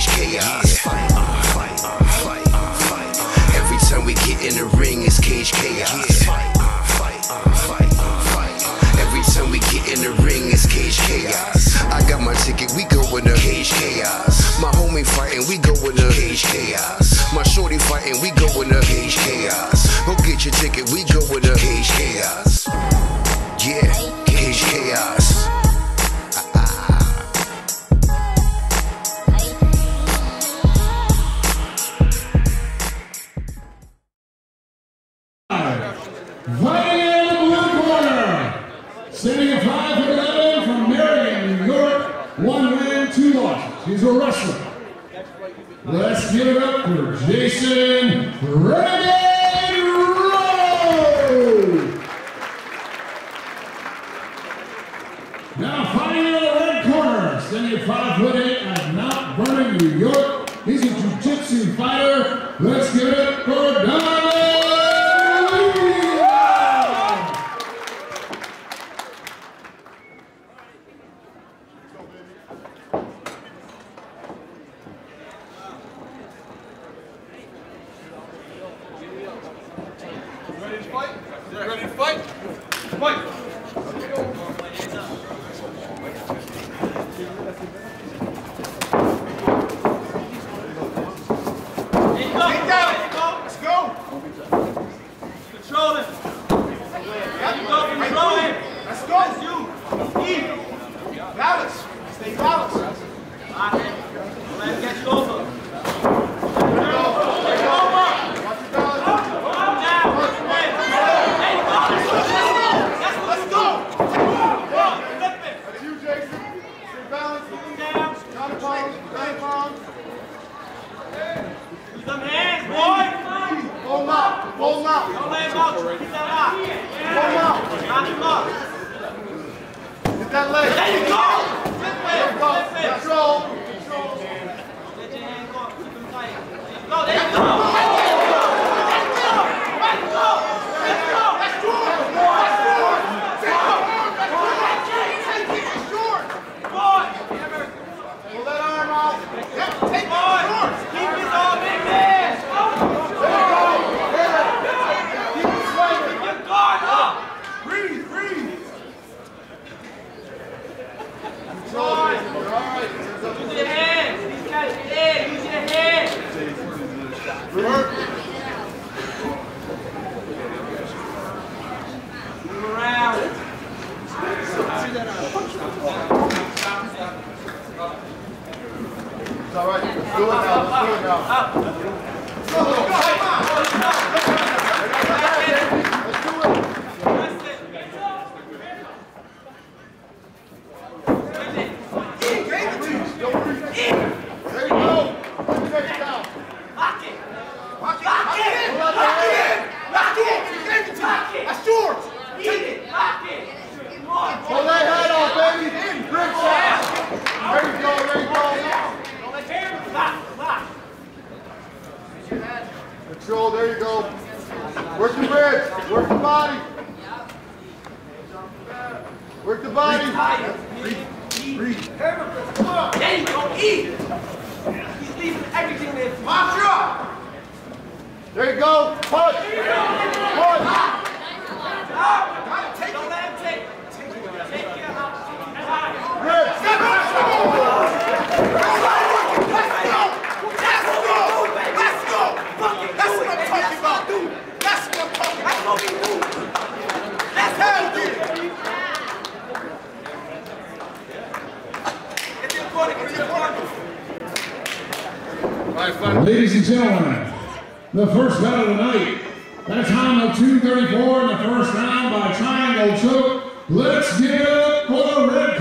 unleash chaos. Every time we get in the ring, it's cage chaos. Every time we get in the ring, it's cage chaos. I got my ticket, we go in the cage chaos. My homie fighting, we go in the cage chaos. My shorty fighting, we go in the He's a wrestler. Let's give it up for Jason Renegade Rowe. Now fighting in the red corner, standing five foot eight at Mount Vernon, New York. He's a jiu-jitsu fighter. Let's give it up for Donaven Levi. Ready to fight? Ready to fight? Fight! Take down. Let's go. Control control. Let's go. You. Stay balanced. Lock it. Let him get you over. Watch your balance. Calm down. Hey, hey, go. That's what Let's go. Go. Flip it. That's you, Jason. Stay balanced. Down. Counter palms. Counter palms. Use them hands, boy. Come on. Hold them out. Hold them out. Don't let him out. Keep that lock. Hold them out. Knock him up. Hit that leg. There you go. There you go. Flip it. Control. Let your hand go. Keep him tight. There you go. There you go. Let's go. Let's go. Let's go. Let's do it. Boy. Pull that arm out. Yep. Take Boy. the short. Keep his arm in there. There you go. Hit it. Keep it swinging. Your guard up. Breathe. Breathe. Control it. You're all right. Use your hands. These guys are dead. Use your hands. Work. Move around. It's all right. Let's do it now. Let's do it now. Up. Let's do it. That's it. There you go. Take it down. Lock it. Lock it. Lock it. Lock Lock it. it. Lock it. Give it to Lock it. That's yours. Eat it. Lock it. Come on. Pull that head off, baby. Grip shot. There you go. There you go. Don't let him. Lock. Lock. Control. There you go. Work the ribs. Work the body. Work the body. Tired. Breathe. There you go. Eat. He's leaving everything there. Mantra. There you go. Punch. Punch. Stop. Ladies and gentlemen, the first bout of the night, that time of 2.34 in the first round by triangle choke. Let's give it up for the red